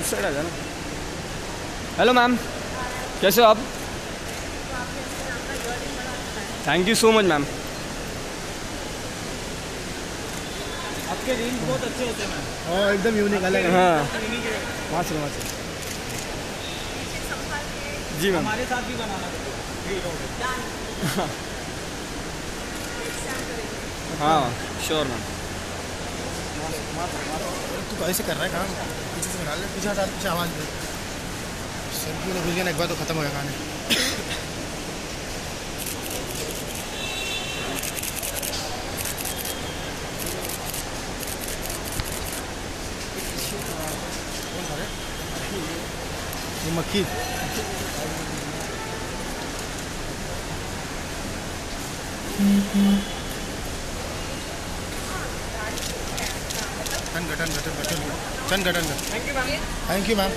उस साइड आ जाना। Hello ma'am कैसे हो आप? Thank you so much ma'am आपके रील बहुत अच्छे होते हैं मैम हाँ एकदम यूनिक अलग है। हाँ। वहाँ से वहाँ से। जी मैम हमारे साथ भी बनाना। रील हो श्योर मैम तू तो ऐसे कर रहा है काम? पीछे से निकाल ले। पीछे हटा पीछे आवाज़ दे घुस गया ना एक बार तो खत्म हो गया गाने मक्खी। टन का गठन गठन गठन। गठन गठन का टन का टन का thank you ma'am thank you ma'am